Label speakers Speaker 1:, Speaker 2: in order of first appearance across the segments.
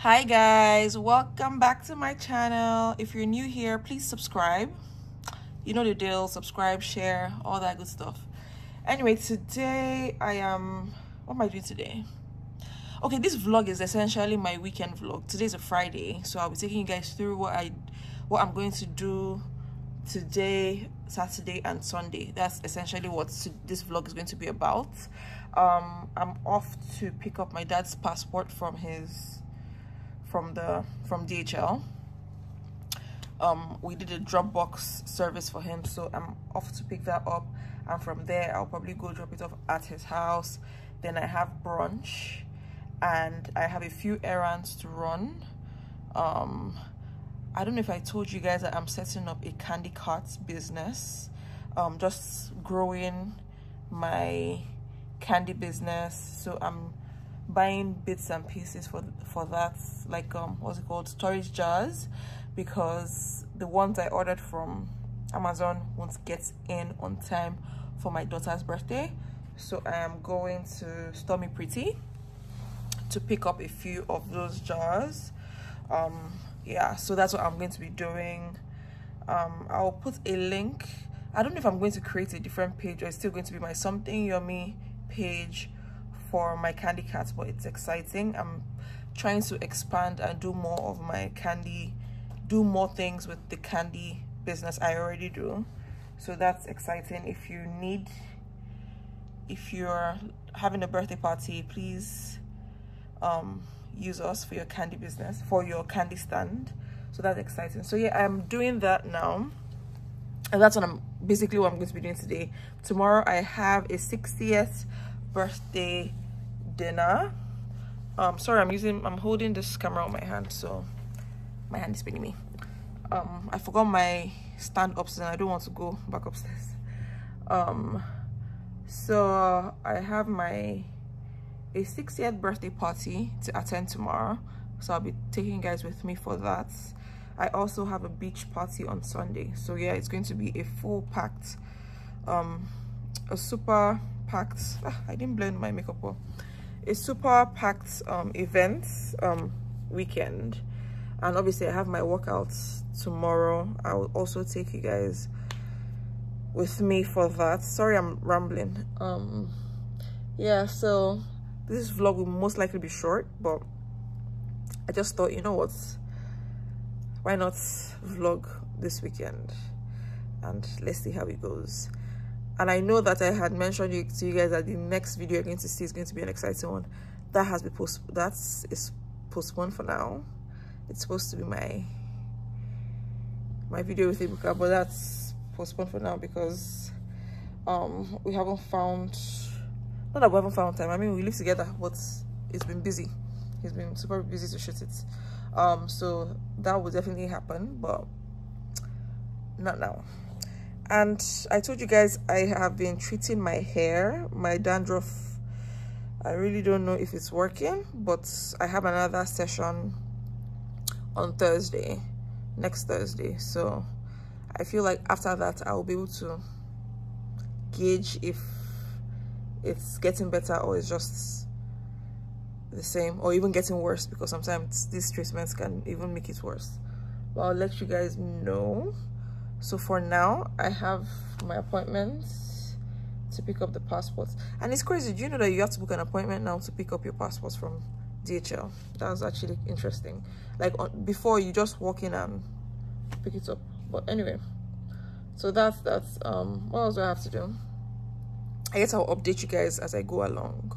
Speaker 1: hi guys. Welcome back to my channel. If you're new here please subscribe. You know the deal. Subscribe share all that good stuff. Anyway today i am what am i doing today? Okay this vlog is essentially my weekend vlog. Today's a friday so i'll be taking you guys through what i what i'm going to do today saturday and sunday. That's essentially what this vlog is going to be about. Um i'm off to pick up my dad's passport from his from the from DHL. Um, we did a Dropbox service for him, so I'm off to pick that up. And from there, I'll probably go drop it off at his house. Then I have brunch, and I have a few errands to run. Um, I don't know if I told you guys that I'm setting up a candy cart business. Um, just growing my candy business. So I'm buying bits and pieces for for that like um what's it called? Storage jars because the ones i ordered from amazon won't get in on time for my daughter's birthday. So i am going to stormy pretty to pick up a few of those jars. Um yeah so that's what i'm going to be doing. Um i'll put a link. I don't know if i'm going to create a different page or it's still going to be my something yummy page for my candy cats but it's exciting. I'm trying to expand and do more of my candy do more things with the candy business i already do. So that's exciting. If you need if you're having a birthday party please um use us for your candy business for your candy stand. So that's exciting. So yeah i'm doing that now. And that's what i'm basically what i'm going to be doing today. Tomorrow i have a 60th birthday dinner um sorry i'm using i'm holding this camera on my hand so my hand is pinging me. Um i forgot my stand upstairs and i don't want to go back upstairs. Um so i have my a 60th birthday party to attend tomorrow. So i'll be taking you guys with me for that. I also have a beach party on sunday. So yeah it's going to be a full packed um a super packed ah, i didn't blend my makeup well a super packed um event um weekend. And obviously i have my workouts tomorrow. I will also take you guys with me for that. Sorry i'm rambling. Um yeah so this vlog will most likely be short but i just thought you know what? Why not vlog this weekend? And let's see how it goes and i know that i had mentioned you, to you guys that the next video you're going to see is going to be an exciting one. That has been post that's is postponed for now. It's supposed to be my my video with Ebuka, but that's postponed for now because um we haven't found not that we haven't found time. I mean we live together but it's been busy. He's been super busy to shoot it. Um so that will definitely happen but not now and i told you guys i have been treating my hair my dandruff. I really don't know if it's working but i have another session on thursday next thursday. So i feel like after that i'll be able to gauge if it's getting better or it's just the same or even getting worse because sometimes these treatments can even make it worse. But i'll let you guys know so for now i have my appointments to pick up the passports. And it's crazy do you know that you have to book an appointment now to pick up your passports from dhl that's actually interesting. Like before you just walk in and pick it up. But anyway so that's that's um what else do i have to do? I guess i'll update you guys as i go along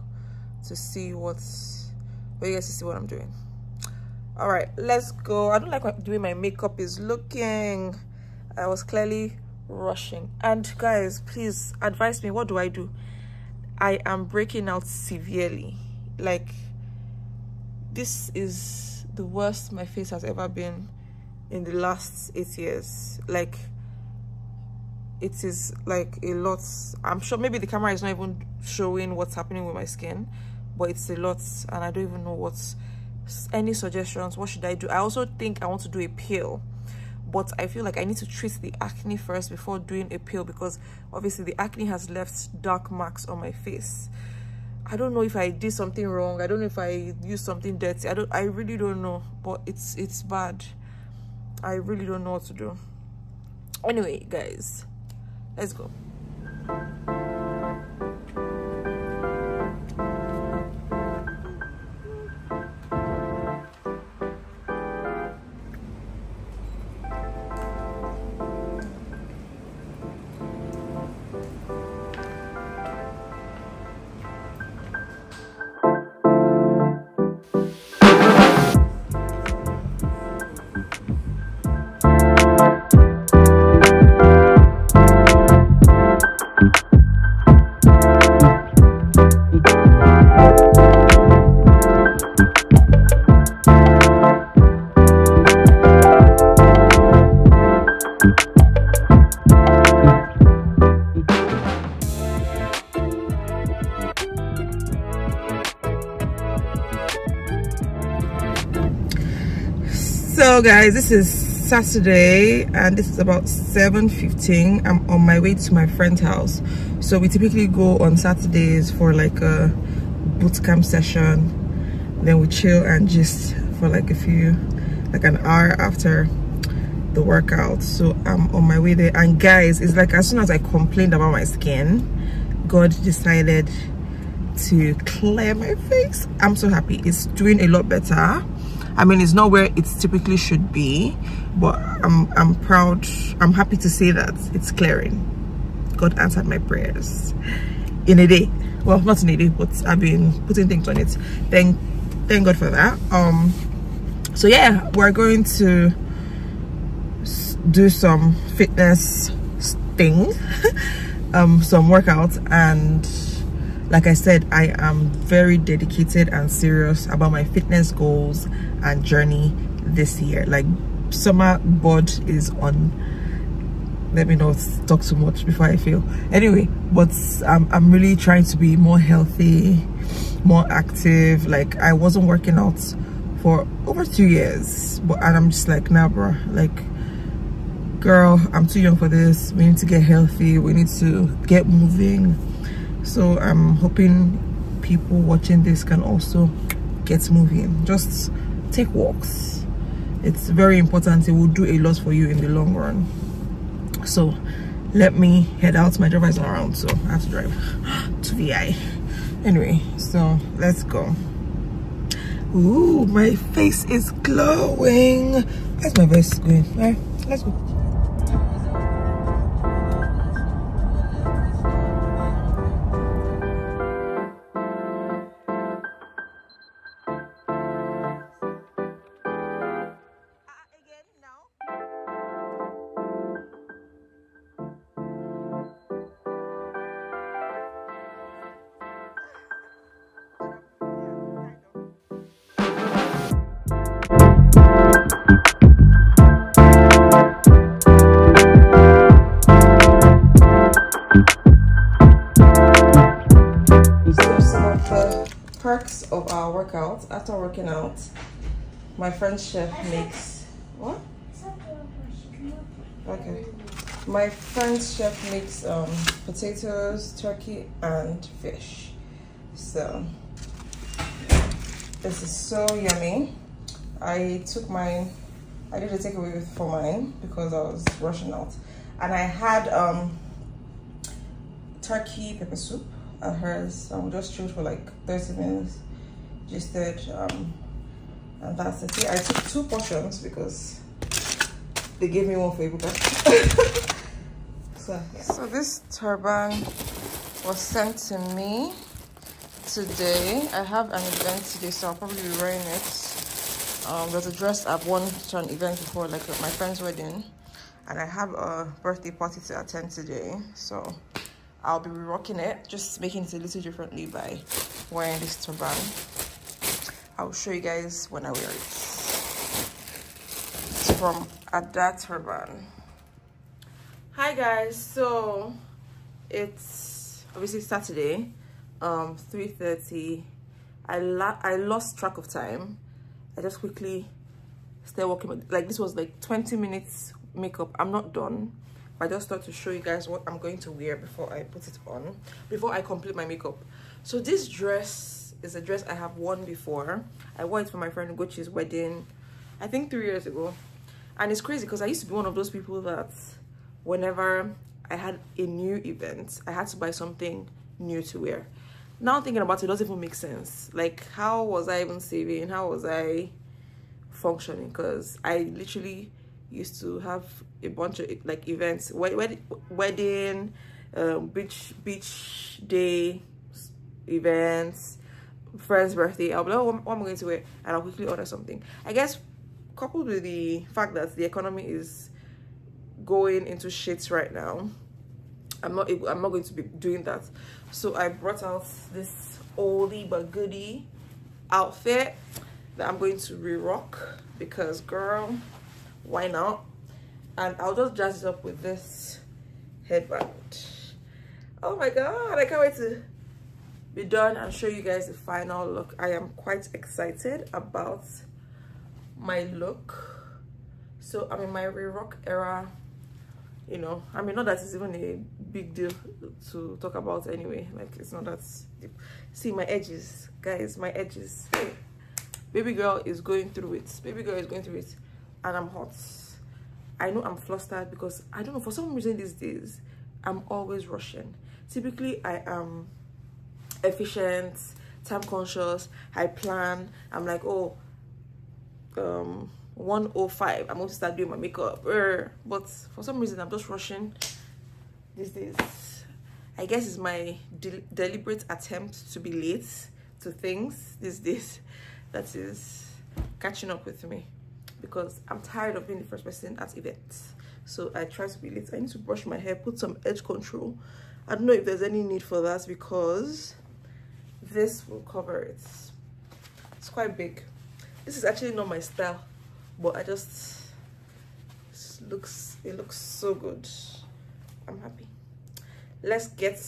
Speaker 1: to see what's for you guys to see what i'm doing. All right let's go. I don't like doing my makeup is looking I was clearly rushing. And guys, please advise me, what do I do? I am breaking out severely. Like, this is the worst my face has ever been in the last eight years. Like, it is like a lot. I'm sure maybe the camera is not even showing what's happening with my skin, but it's a lot and I don't even know what's any suggestions. What should I do? I also think I want to do a peel but I feel like I need to treat the acne first before doing a peel because obviously the acne has left dark marks on my face I don't know if I did something wrong. I don't know if I used something dirty. I don't I really don't know. But it's it's bad. I really don't know what to do. Anyway, guys, let's go. Guys. This is saturday and this is about 7:15. i'm on my way to my friend's house. So we typically go on saturdays for like a boot camp session. Then we chill and just for like a few like an hour after the workout. So i'm on my way there. And guys it's like as soon as i complained about my skin god decided to clear my face. I'm so happy. It's doing a lot better I mean, it's not where it typically should be, but I'm, I'm proud, I'm happy to say that it's clearing. God answered my prayers in a day. Well, not in a day, but I've been putting things on it. Thank, thank God for that. Um, so yeah, we're going to do some fitness thing, um, some workouts and like i said i am very dedicated and serious about my fitness goals and journey this year. Like summer board is on. Let me not talk too much before i feel anyway but um, i'm really trying to be more healthy more active. Like i wasn't working out for over two years but and i'm just like nah bro like girl i'm too young for this. We need to get healthy. We need to get moving so i'm hoping people watching this can also get moving just take walks. It's very important. It will do a lot for you in the long run. So let me head out. My driver is around so i have to drive to vi anyway so let's go. Ooh, my face is glowing. That's my voice going? All right, let's go. Of our workout. After working out my friend chef makes what? Okay. My friend's chef makes um, potatoes turkey and fish. So this is so yummy. I took mine i did a takeaway for mine because i was rushing out. And i had um, turkey pepper soup at hers. Um, just chilled for like 30 minutes. Just did, um, that's it. I took two portions because they gave me one for Ebuka. so, yeah. so this turban was sent to me today. I have an event today, so I'll probably be wearing it. Um, there's a dress I've worn to an event before, like my friend's wedding. And I have a birthday party to attend today, so I'll be rocking it, just making it a little differently by wearing this turban. I'll show you guys when I wear it. It's from Ada Turban. Hi guys, so it's obviously Saturday, um, 3.30. I, I lost track of time. I just quickly started walking, like this was like 20 minutes makeup. I'm not done I just thought to show you guys what I'm going to wear before I put it on, before I complete my makeup. so this dress is a dress i have worn before. I wore it for my friend gucci's wedding i think three years ago. And it's crazy because i used to be one of those people that whenever i had a new event i had to buy something new to wear. Now thinking about it, it doesn't even make sense. Like how was i even saving? How was i functioning? Because i literally used to have a bunch of like events. Wedding wedding um, beach beach day events friend's birthday i'll be like oh, what, am i going to wear? And i'll quickly order something. I guess coupled with the fact that the economy is going into shits right now i'm not able i'm not going to be doing that. So i brought out this oldie but goodie outfit that i'm going to re-rock because girl why not? And i'll just jazz it up with this headband. Oh my god i can't wait to be done and show you guys the final look. I am quite excited about my look. So i'm in my re-rock era you know. I mean not that it's even a big deal to talk about anyway. Like it's not that deep. See my edges guys my edges. Hey, baby girl is going through it. Baby girl is going through it. And i'm hot. I know i'm flustered because i don't know for some reason these days i'm always rushing. Typically i am efficient time conscious i plan. I'm like oh um 105 i'm going to start doing my makeup. But for some reason i'm just rushing. These days i guess it's my de deliberate attempt to be late to things. These days that is catching up with me because i'm tired of being the first person at events. So i try to be late. I need to brush my hair put some edge control. I don't know if there's any need for that because this will cover it. It's quite big. This is actually not my style but i just it looks it looks so good. I'm happy. Let's get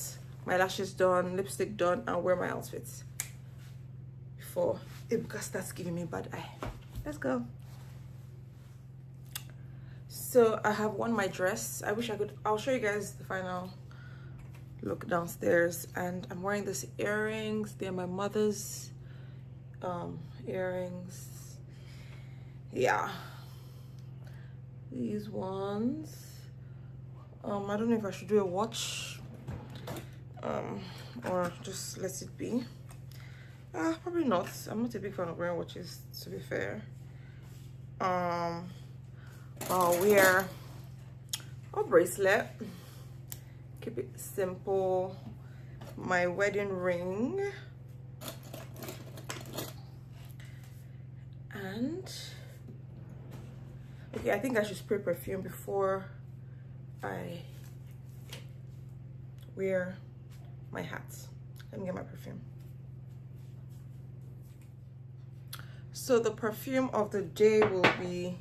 Speaker 1: my lashes done lipstick done and wear my outfits before Ebuka starts giving me bad eye. Let's go. So i have worn my dress. I wish i could i'll show you guys the final look downstairs and i'm wearing these earrings. They're my mother's um earrings. Yeah. These ones. Um i don't know if i should do a watch um or just let it be. Uh probably not. I'm not a big fan of wearing watches to be fair. Um i'll wear a bracelet keep it simple. My wedding ring. And okay i think i should spray perfume before i wear my hats let me get my perfume. So the perfume of the day will be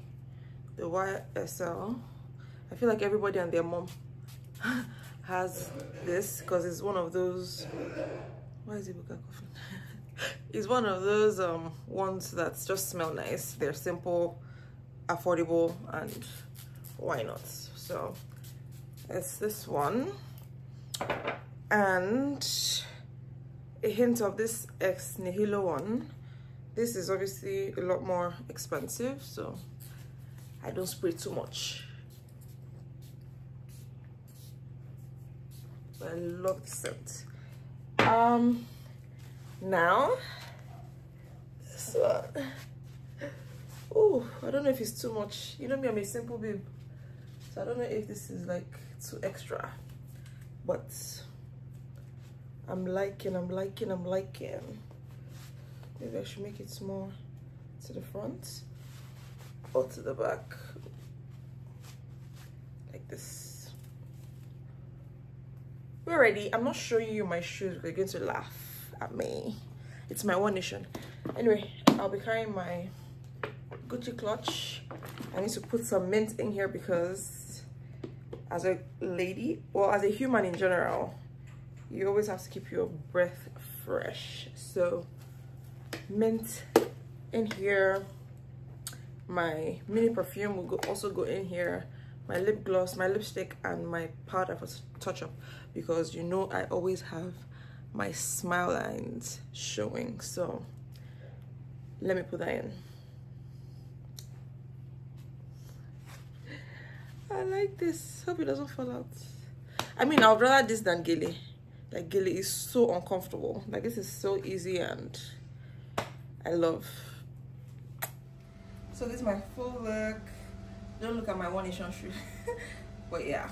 Speaker 1: the YSL I feel like everybody and their mom has this because it's one of those why is it Buka coffee it's one of those um ones that just smell nice. They're simple affordable and why not? So it's this one. And a hint of this ex nihilo one. This is obviously a lot more expensive so i don't spray too much i love the scent um now this one. Oh i don't know if it's too much. You know me i'm a simple babe. So i don't know if this is like too extra. But i'm liking i'm liking i'm liking. Maybe i should make it more to the front or to the back. Like this we're ready i'm not showing you my shoes you're going to laugh at me. It's my one nation. Anyway i'll be carrying my gucci clutch. I need to put some mint in here because as a lady well as a human in general you always have to keep your breath fresh. So mint in here. My mini perfume will go, also go in here. My lip gloss my lipstick and my powder for touch up because you know i always have my smile lines showing. So let me put that in. I like this. Hope it doesn't fall out. I mean I'd rather this than gele like gele is so uncomfortable. Like this is so easy and I love. So this is my full look. Don't look at my one nation shoe. But yeah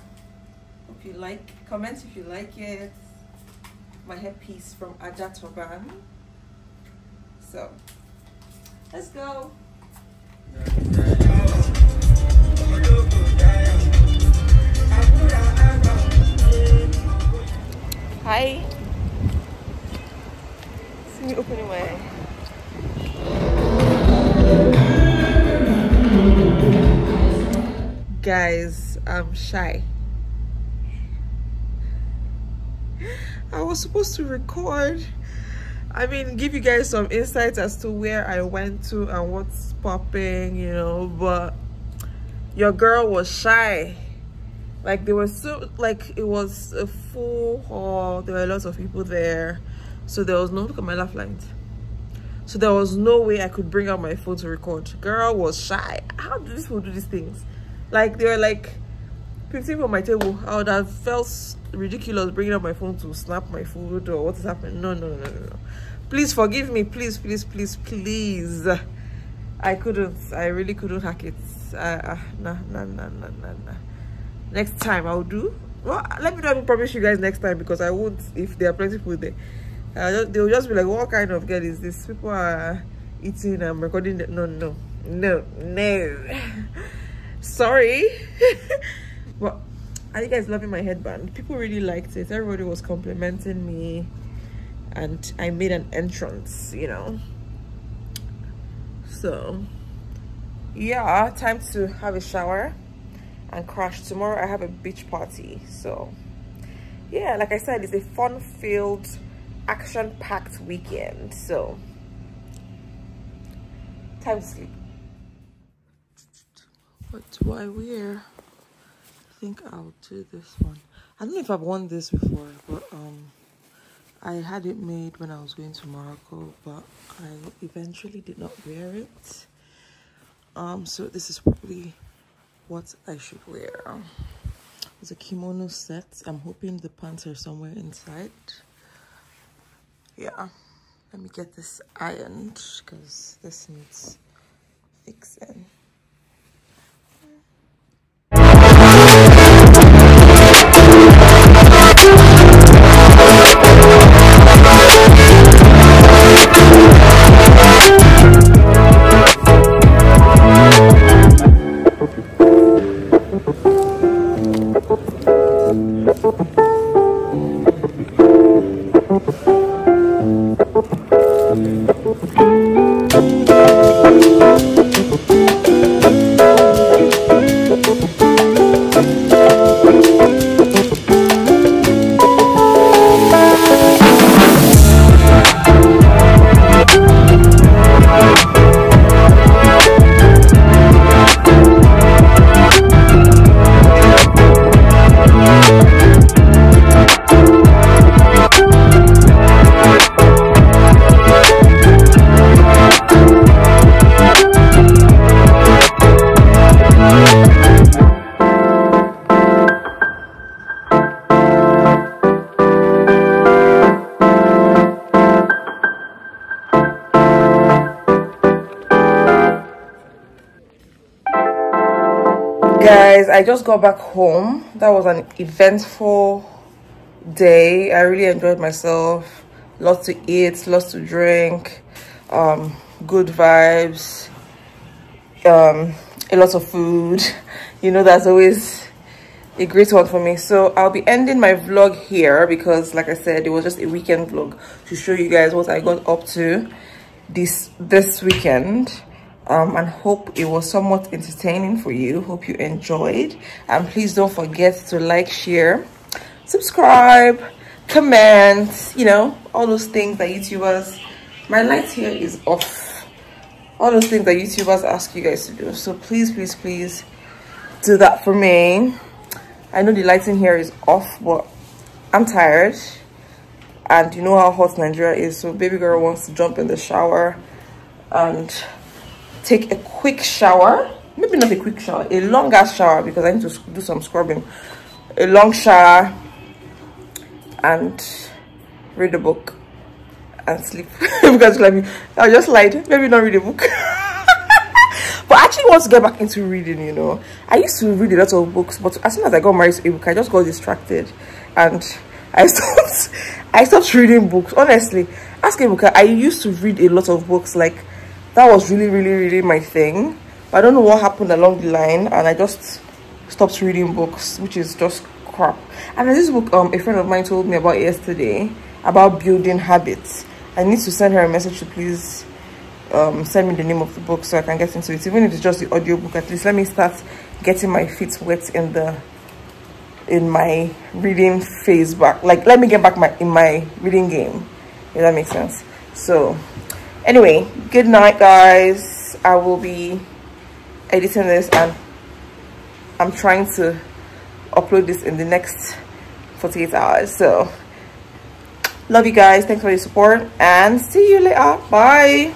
Speaker 1: hope you like comment if you like it. My headpiece from Aja Turban so let's go. Hi. See me opening my guys i'm shy i was supposed to record. I mean give you guys some insights as to where i went to and what's popping you know but your girl was shy. Like there was so like it was a full hall. There were lots of people there. So there was no look at my laugh lines so there was no way i could bring out my phone to record. Girl was shy. How do these people do these things? Like they were like 15 on my table. I would have felt ridiculous bringing up my phone to snap my food or what is happening. No no no no no. Please forgive me. Please please please please. I couldn't. I really couldn't hack it. Uh, nah, nah, nah, nah, nah, nah. next time i'll do. Well let me not promise you guys next time because i won't if there are plenty people there. Uh, they'll just be like what kind of girl is this? People are eating and recording no no. No no. Sorry but are you guys loving my headband? People really liked it. Everybody was complimenting me and i made an entrance you know? So yeah time to have a shower and crash tomorrow. I have a beach party so yeah like i said it's a fun filled action packed weekend so time to sleep. What do I wear? Think I'll do this one. I don't know if I've worn this before, but um, I had it made when I was going to Morocco, but I eventually did not wear it. Um, so this is probably what I should wear. It's a kimono set. I'm hoping the pants are somewhere inside. Yeah, let me get this ironed because this needs fixing. I just got back home. That was an eventful day. I really enjoyed myself. Lots to eat lots to drink um, good vibes um, a lot of food. You know that's always a great one for me. So i'll be ending my vlog here because like i said it was just a weekend vlog to show you guys what i got up to this this weekend um, and hope it was somewhat entertaining for you. Hope you enjoyed. And please don't forget to like share subscribe comment you know all those things that youtubers my light here is off. All those things that youtubers ask you guys to do. So please please please do that for me. I know the lighting here is off but i'm tired. And you know how hot nigeria is. So baby girl wants to jump in the shower and take a quick shower. Maybe not a quick shower a longer shower because i need to do some scrubbing. A long shower and read a book and sleep. Because like i just lied maybe not read Ebuka. But I actually want to get back into reading you know. I used to read a lot of books but as soon as i got married to a book i just got distracted. And i stopped i stopped reading books. Honestly ask Ebuka, i used to read a lot of books like that was really really really my thing. But i don't know what happened along the line and i just stopped reading books which is just crap. And this book um a friend of mine told me about yesterday about building habits. I need to send her a message to please um, send me the name of the book so i can get into it. Even if it's just the audio book at least let me start getting my feet wet in the in my reading phase back. Like let me get back my in my reading game if that makes sense. So anyway good night guys. I will be editing this and i'm trying to upload this in the next 48 hours. So love you guys. Thanks for your support and see you later. Bye